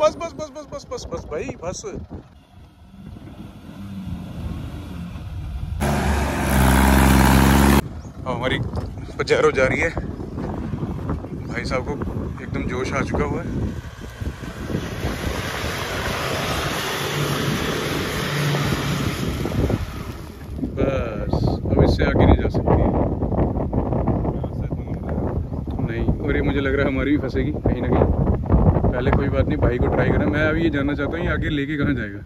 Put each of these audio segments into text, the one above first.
बस बस बस बस बस बस बस भाई बस। हमारी पचारो जा रही है। भाई साहब को एकदम जोश आ चुका हुआ है। बस अब इससे आगे नहीं जा सकती। नहीं और ये मुझे लग रहा है हमारी भी फंसेगी कहीं ना कहीं। पहले कोई बात नहीं भाई को ट्राई करें। मैं अभी ये जानना चाहता हूँ ये आगे लेके कहाँ जाएगा?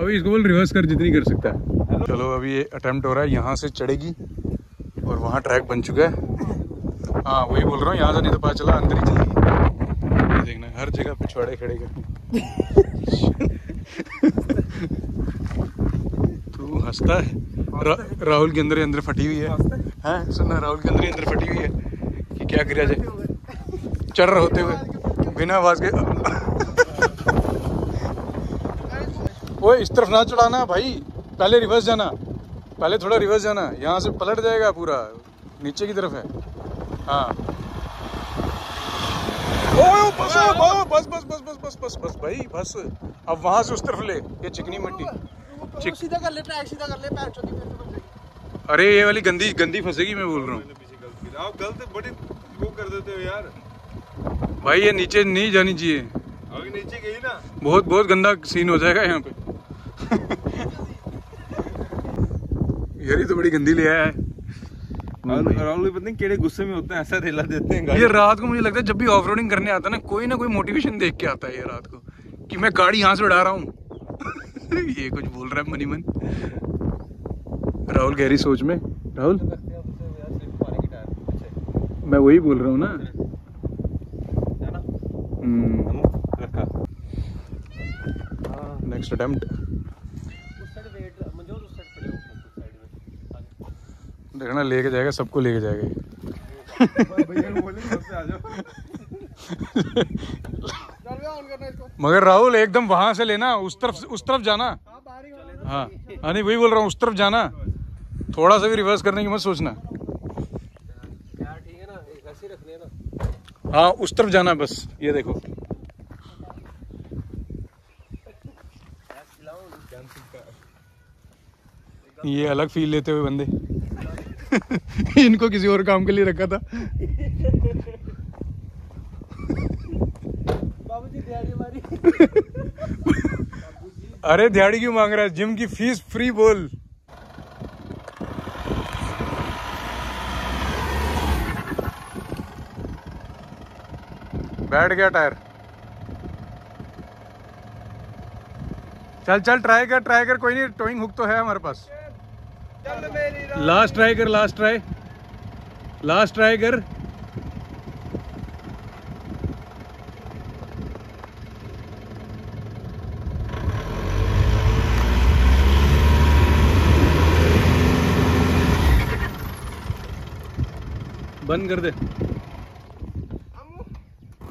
अभी इसको बोल रिवर्स कर जितनी कर सकता है। चलो अभी ये अटेम्प्ट हो रहा है यहाँ से चढ़ेगी और वहाँ ट्रैक बन चुका है। हाँ वही बोल रहा हूँ यहाँ से नहीं तो पता चला अंदर ही चलेगी देखना हर जगह पिछवाड़े खड़े कर। तू हंसता है? रा, राहुल के अंदर अंदर फटी हुई है। हैं? सुनना राहुल के अंदर अंदर फटी हुई है कि क्या गिरा जाए? चढ़ रहे होते हुए। बिना आवाज़ के। ओए इस तरफ़ ना चढ़ाना भाई। पहले रिवर्स जाना। पहले थोड़ा रिवर्स जाना। यहाँ से पलट जाएगा पूरा। नीचे की तरफ़ है। हाँ। ओए बस बस बस बस बस बस बस बस भाई बस। अब वहाँ से उस तरफ़ ले ये चिकनी मिट्टी। चिक- सीधा कर ले ट्रैक सीधा कर ले पैर चौथी फिर से बन जाएगी अरे ये वाली गंदी गंदी फंसेगी मैं बोल रहा हूँ। गलती आप गलत बड़ी वो कर देते हो यार। भाई ये नीचे नहीं जानी चाहिए। अभी नीचे गई ना। बहुत बहुत गंदा सीन हो जाएगा यहाँ पे। यार ये तो बड़ी गंदी ले आया है। राहुल पता नहीं केड़े गुस्से में होते हैं ऐसा ठेला देते हैं ये रात को मुझे लगता है जब भी ऑफ़ रोडिंग करने आता है ना कोई ना कोई मोटिवेशन देख के आता है ये रात को कि मैं गाड़ी यहाँ से उड़ा रहा हूँ। ये कुछ बोल रहा है मनी मन राहुल गहरी सोच में। राहुल? मैं वही बोल रहा हूँ ना नेक्स्ट अटेम्प्ट उस साइड वेट मंजोर उस साइड खड़े हो उस साइड में देखना, लेके जाएगा, सबको लेके जाएगा मगर राहुल, एकदम वहाँ से लेना, उस तरफ़ उस तरफ़ जाना। हाँ। हाँ नहीं, वही बोल रहा हूँ, उस तरफ़ जाना। थोड़ा सा भी रिवर्स करने की मत सोचना यार ठीक है ना एक ऐसे ही रखने हैं ना हाँ उस तरफ़ जाना है बस ये देखो। ये अलग फील लेते हुए बंदे। इनको किसी और काम के लिए रखा था। अरे दिहाड़ी क्यों मांग रहा है? जिम की फ़ीस फ्री बोल। बैठ गया टायर। चल चल ट्राई कर ट्राई कर, कोई नहीं टोइंग हुक तो है हमारे पास। लास्ट ट्राई कर लास्ट ट्राई लास्ट ट्राई कर। बंद कर दे।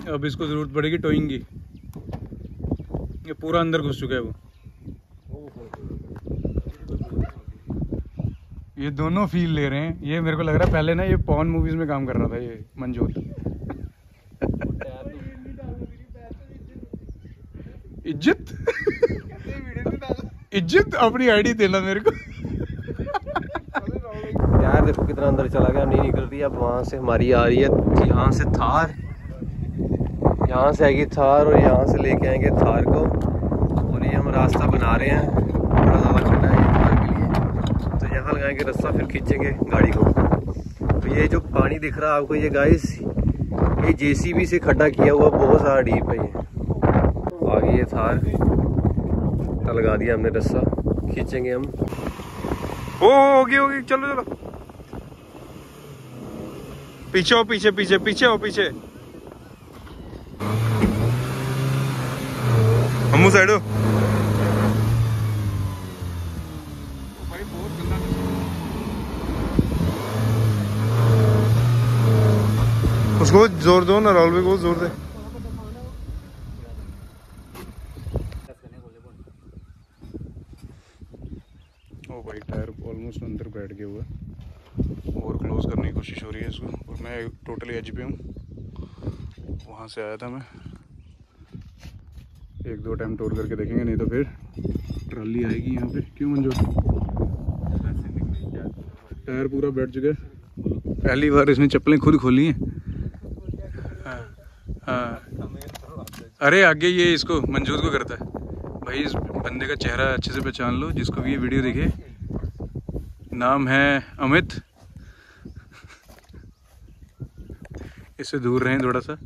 अब इसको ज़रूरत पड़ेगी टोइंग की। ये पूरा अंदर घुस चुका है वो। ये दोनों फील ले रहे हैं। ये मेरे को लग रहा है पहले ना ये पॉन मूवीज़ में काम कर रहा था ये मंजोत इज़्ज़त? इज़्ज़त? अपनी आईडी देना मेरे को। यार देखो कितना अंदर चला गया नहीं निकल रही अब वहाँ से हमारी आ रही है। यहाँ से थार यहाँ से आएगी थार और यहाँ से लेके आएँगे थार को। और ये हम रास्ता बना रहे हैं। बड़ा ज़्यादा खड्डा है थार के लिए। तो यहाँ लगाएँगे रास्ता, फिर खींचेंगे गाड़ी को। तो ये जो पानी दिख रहा है आपको, ये गाइस ये जेसीबी से खड्डा किया हुआ बहुत सारा डीप है ये। आगे ये थार लगा दिया हमने रस्सा खींचेंगे हम। ओ होगी होगी चलो चलो। पीछे हो पीछे पीछे पीछे हो पीछे। हमू साइड हो। उसको ज़ोर दो ना राहुल भाई को ज़ोर दे। ओ भाई टायर ऑलमोस्ट अंदर बैठ गया हुआ। है और क्लोज करने की कोशिश हो रही है इसको। और मैं टोटली एज पे हूँ। वहाँ से आया था मैं। एक दो टाइम टूर करके देखेंगे, नहीं तो फिर ट्रॉली आएगी यहाँ पे। क्यों मंजूर टायर पूरा बैठ चुका है। पहली बार इसने चप्पलें खुद खोली हैं। हाँ हाँ। अरे, आगे ये इसको, मंजूर को करता है। भाई, इस बंदे का चेहरा अच्छे से पहचान लो, जिसको भी ये वीडियो दिखे। नाम है अमित। इससे दूर रहें थोड़ा सा।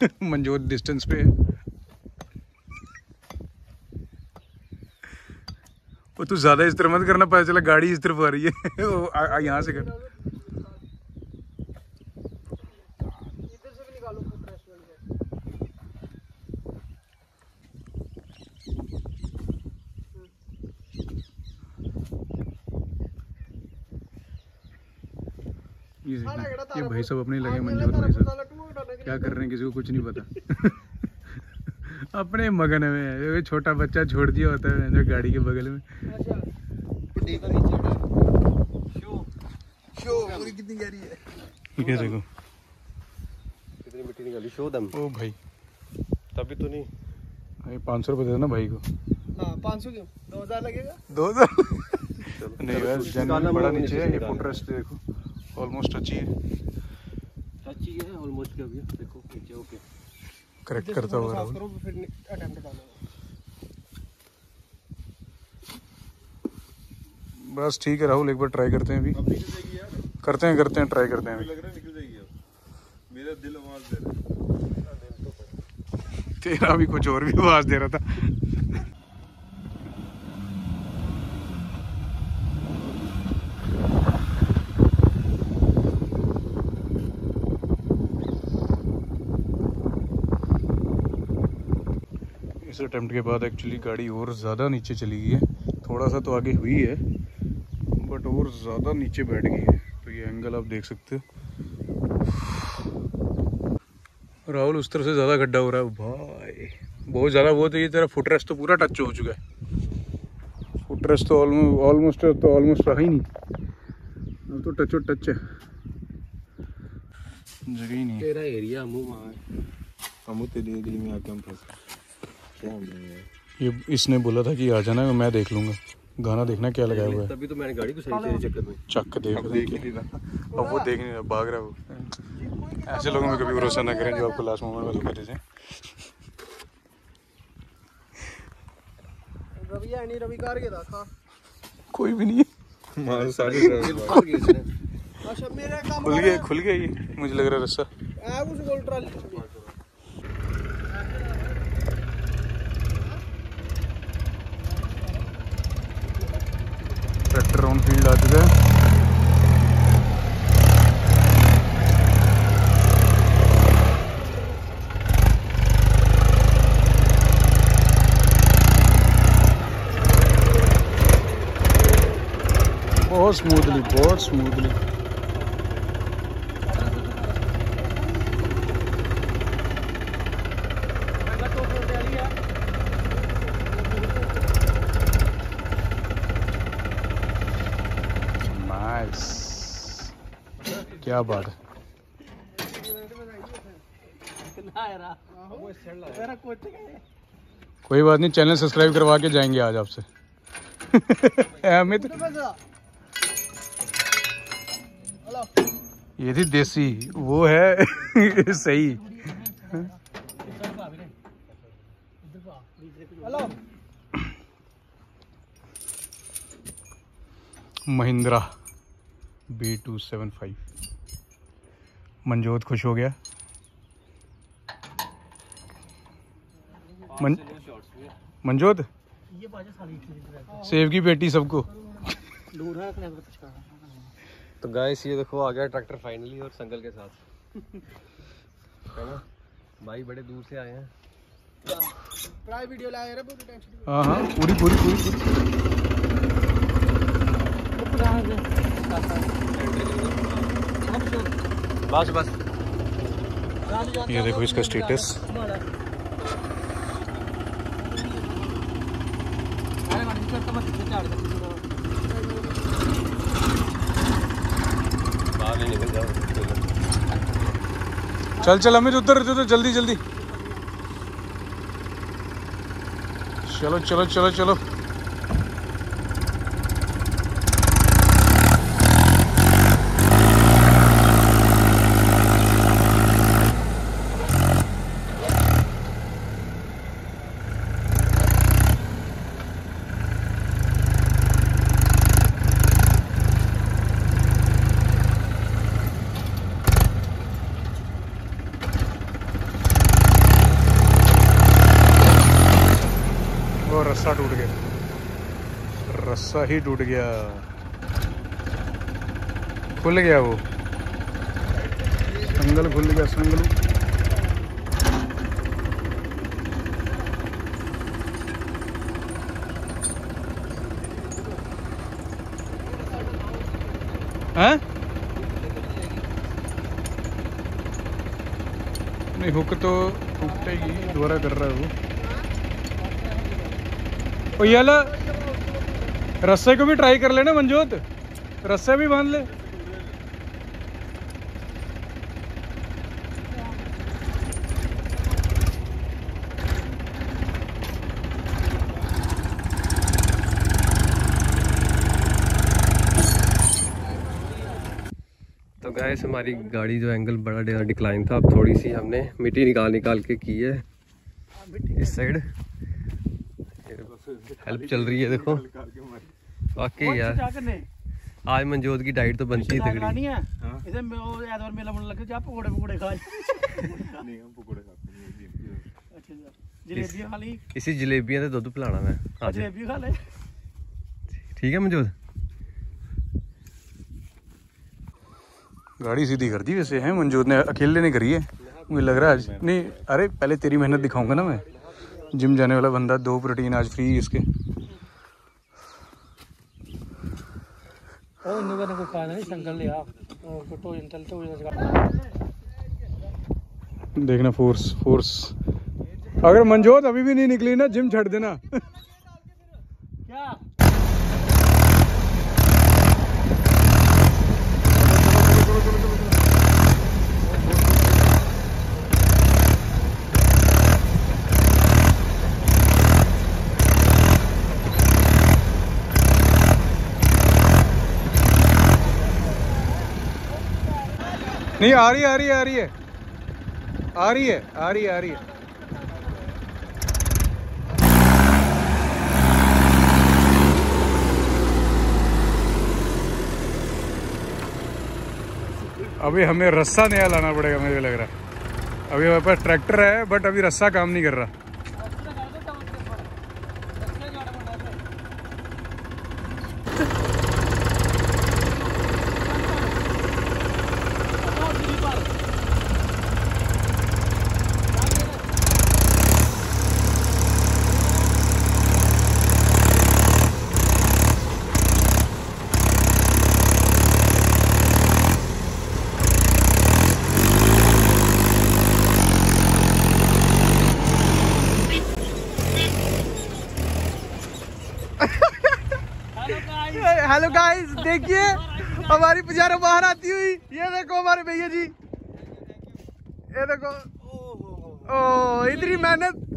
मंजूर डिस्टेंस पे है। वो तू ज़्यादा इस तरह मत करना, पता चला गाड़ी इस तरफ़ आ रही है। यहाँ से कर। ये भाई साहब अपने लगे मंजूर भाई साहब क्या कर रहे हैं, किसी को कुछ नहीं पता। अपने मगन में है। छोटा बच्चा छोड़ दिया होता है गाड़ी के बगल में। ठीक है देखो। कितनी मिट्टी निकाली शो दम। ओ भाई। तभी तो नहीं। अरे पाँच सौ रुपये दे देना भाई को। हाँ पाँच सौ क्यों? दो हज़ार लगेगा? दो हज़ार? नहीं यार बड़ा नीचे है ये निकालना। फुट रेस्ट देखो। ऑलमोस्ट टच ही। है टच ही है ऑलमोस्ट क्या देखो नीचे ओके। करेक्ट करता हुआ राहुल। फिर अटेम्प्ट डालो बस ठीक है राहुल एक बार ट्राई करते हैं अभी। करते हैं करते हैं ट्राई करते हैं अभी। लग रहा निकल जाएगी अब। मेरा दिल आवाज़ दे रहा है। तेरा भी कुछ और भी आवाज़ दे रहा था। इस अटेम्प्ट के बाद एक्चुअली गाड़ी और ज़्यादा नीचे चली गई है। थोड़ा सा तो आगे हुई है बट और ज़्यादा नीचे बैठ गई है। तो ये एंगल आप देख सकते हो। राहुल उस तरफ़ से ज़्यादा गड्ढा हो रहा है। भाई बहुत ज़्यादा वो तो ये तेरा फुट तो पूरा टच हो चुका है। फुटरेस्ट तो ऑलमोस्ट तो ऑलमोस्ट रहा ही नहीं। अब तो टच और टच है। जगह ही नहीं तेरा एरिया मुँह वहाँ हम तेरी एरिया में आके हम फंस हम ये इसने बोला था कि आ जाना मैं देख लूँगा। गाना देखना क्या लगाया हुआ है? तभी तो मैंने गाड़ी को सही तेरे चक्कर में चक देख देख नहीं रहा। अब वो देख नहीं रहा भाग रहा है वो। ऐसे लोगों में कभी भरोसा ना करें जो आपको लास्ट मोमेंट में धोखा दे दें। रवि है नहीं रवि कार के था कोई भी नहीं है। मारो सारे अच्छा मेरा काम खुल गया खुल गया ये मुझे लग रहा है रस्सा है उस गोल ट्राली ट्रैक्टर ऑन फ़ील्ड आ चुका है बहुत स्मूथली बहुत स्मूथली नाइस क्या बात है? कोई बात नहीं चैनल सब्सक्राइब करवा के जाएँगे आज आपसे। अमित। ये थी देसी वो है सही। Mahindra. B two seven five Manjot खुश हो गया? मन मनजोत ये बाजा साली सेब की बेटी सबको। तो गाइस ये देखो आ गया ट्रैक्टर फाइनली और संगल के साथ। है ना? भाई बड़े दूर से आए हैं। वीडियो हाँ हाँ पूरी पूरी पूरी। पूरी बस बस। ये देखो इसका स्टेटस चल चल अमित उधर उधर, जल्दी जल्दी। चलो चलो चलो चलो वो रस्सा टूट रस्सा ही टूट गया। खुल गया वो। संगल खुल गया संगल। हैं? नहीं हुक तो टूटेगी दोबारा कर रहा है वो। ओ ये रस्से को भी ट्राई कर लेना मंजोत रस्से भी बाँध ले। तो गैस हमारी गाड़ी जो एंगल बड़ा डेरा डिक्लाइन था अब थोड़ी सी हमने मिट्टी निकाल निकाल के की है। इस साइड हेल्प चल रही है देखो। वाकई यार। आज मनजोत की डाइट तो बनती ही तगड़ी। है? हाँ। इधर में वो ऐतवार मेला मन लगे जा पकोड़े पकोड़े खा नहीं हम पकोड़े खाते हैं। जलेबी खा ली। इसी जलेबियाँ ते दूध पिलाना मैं। अच्छा, आज। जलेबी खा ले। ठीक है मनजोत? गाड़ी सीधी कर दी वैसे है? मंजूर ने अकेले ने करी है? मुझे लग रहा है आज। नहीं अरे पहले तेरी मेहनत दिखाऊँगा ना मैं। जिम जाने वाला बंदा दो प्रोटीन आज फ्री इसके। तो तो देखना फोर्स फोर्स अगर मंजोत अभी भी नहीं निकली ना जिम छोड़ देना क्या नहीं, आ रही आ रही आ रही है। आ रही है, आ रही आ रही है। अभी हमें रस्सा नया लाना पड़ेगा, मुझे लग रहा है। अभी हमारे पास ट्रैक्टर है, बट अभी रस्सा काम नहीं कर रहा हेलो गाइस देखिए हमारी पुजारा बाहर आती हुई। ये देखो हमारे भैया जी। ये देखो। ओ इतनी मेहनत।